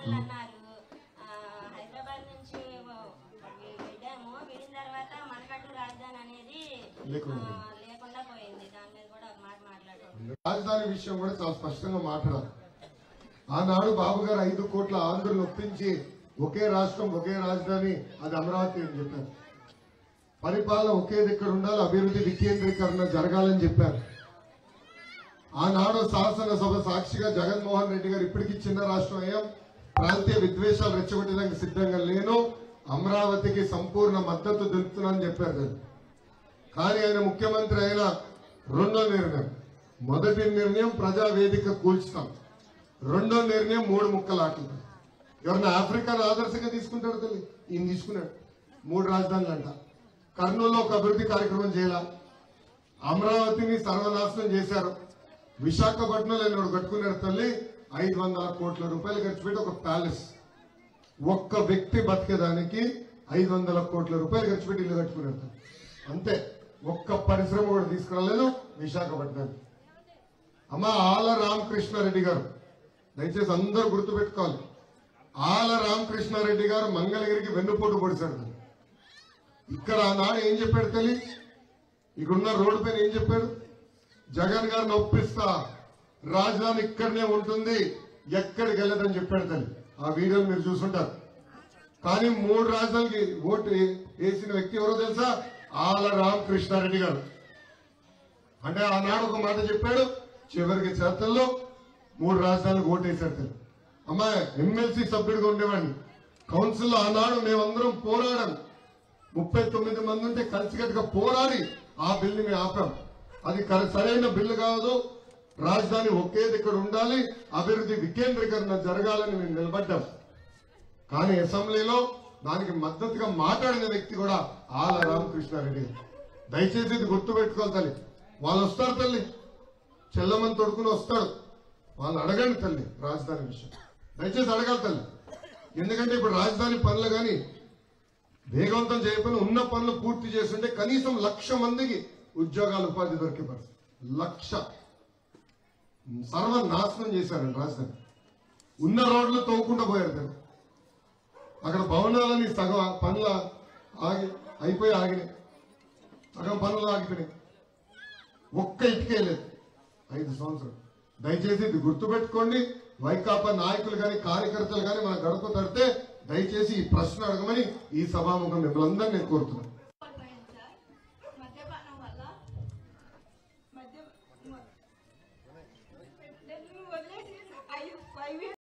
వాళ్ళు అన్నారు హైదరాబాద్ నుంచి వ- వి- విడాము విడిన తర్వాత మనకంటూ రాజధాని అనేది లేకుండా పోయింది. దాని మీద కూడా ఒక మాట మాట్లాడారు. రాజధాని విషయం కూడా చాలా స్పష్టంగా మాట్లాడాలి. ఆనాడు బాబు గారు ఐదు కోట్ల ఆంధ్రులు ఒప్పించి ఒకే రాష్ట్రం ఒకే రాజధాని అది అమరావతి అని చెప్పారు. పరిపాలన ఒకే దగ్గర ఉండాలి అభివృద్ధి వికేంద్రీకరణ జరగాలని చెప్పారు. ఆనాడు శాసనసభ సాక్షిగా జగన్మోహన్ రెడ్డి గారు ఇప్పటికీ చిన్న రాష్ట్రం అయ్యాం. ప్రాంతీయ విద్వేషాలు రెచ్చగొట్టడానికి సిద్ధంగా లేను. అమరావతికి సంపూర్ణ మద్దతు తెలుపుతున్నానని చెప్పారు కదా. కానీ ఆయన ముఖ్యమంత్రి అయిన రెండో నిర్ణయం. మొదటి నిర్ణయం ప్రజావేదిక కూల్చుతాం రెండో నిర్ణయం మూడు ముక్కలు ఆటలు. ఎవరన్నా ఆఫ్రికాను ఆదర్శంగా తీసుకుంటారు తల్లి? ఈయన తీసుకున్నాడు. మూడు రాజధానులు అంట. కర్నూలులో ఒక అభివృద్ధి కార్యక్రమం చేయాల? అమరావతిని సర్వనాశనం చేశారు. విశాఖపట్నంలో ఎన్నోడు కట్టుకున్నారు తల్లి. ఐదు వందల కోట్ల రూపాయలు ఖర్చు పెట్టి ఒక ప్యాలెస్. ఒక్క వ్యక్తి బతికేదానికి ఐదు వందల కోట్ల రూపాయలు ఖర్చు పెట్టి ఇల్లు కట్టుకున్నారు అంతే. ఒక్క పరిశ్రమ కూడా తీసుకురాలేదు విశాఖపట్నానికి. అమ్మ ఆల రామకృష్ణారెడ్డి గారు. దయచేసి అందరూ గుర్తుపెట్టుకోవాలి ఆల రామకృష్ణారెడ్డి గారు మంగళగిరికి వెన్నుపోటు పొడిచాడు ఇక్కడ ఆనాడు ఏం చెప్పాడు తల్లి ఇక్కడున్న రోడ్డు పైన ఏం చెప్పాడు? జగన్ గారు నొప్పిస్తా. రాజధాని ఇక్కడనే ఉంటుంది ఎక్కడికి వెళ్ళదని చెప్పాడు తల్లి. ఆ వీడియోలు మీరు చూసుంటారు కానీ మూడు రాజధానికి ఓటు వేసిన వ్యక్తి ఎవరో తెలుసా? ఆల రామకృష్ణారెడ్డి గారు. అంటే ఆనాడు ఒక మాట చెప్పాడు చివరికి చేతల్లో మూడు రాజధానులకు ఓటేశాడు తను అమ్మా ఎమ్మెల్సీ సభ్యుడిగా ఉండేవాడిని. కౌన్సిల్లో ఆనాడు మేమందరం పోరాడాం. ముప్పై తొమ్మిది మంది ఉంటే కలిసికట్టుగా పోరాడి ఆ బిల్లు మేము ఆపాం. అది సరైన బిల్లు కాదు రాజధాని ఒకే దగ్గర ఉండాలి అభివృద్ధి వికేంద్రీకరణ జరగాలని మేము నిలబడ్డాం. కానీ అసెంబ్లీలో దానికి మద్దతుగా మాట్లాడిన వ్యక్తి కూడా ఆల రామకృష్ణారెడ్డి. దయచేసి ఇది గుర్తు పెట్టుకోవాలి తల్లి. వాళ్ళు వస్తారు తల్లి. చెల్లమని తొడుకుని వస్తారు. వాళ్ళు అడగండి తల్లి రాజధాని విషయం. దయచేసి అడగాలి తల్లి. ఎందుకంటే ఇప్పుడు రాజధాని పనులు కానీ వేగవంతం చేయకపోయినా ఉన్న పనులు పూర్తి చేస్తుంటే కనీసం లక్ష మందికి ఉద్యోగాలు ఉపాధి దొరికే పరిస్థితి. లక్ష. సర్వనాశనం చేశారండి రాజధాని. ఉన్న రోడ్లు తవ్వకుండా పోయారు తల్లి అక్కడ భవనాలని సగం పనుల ఆగి అయిపోయి ఆగినాయి. సగం పనులు ఆగిపోయినాయి. ఒక్క ఇటుకే లేదు. ఐదు సంవత్సరం దయచేసి ఇది గుర్తుపెట్టుకోండి. వైకాపా నాయకులు కానీ కార్యకర్తలు కానీ మన గడప తడితే దయచేసి ఈ ప్రశ్న అడగమని ఈ సభాముఖం మిమ్మల్ని అందరినీ నేను కోరుతున్నాను. మద్య నేను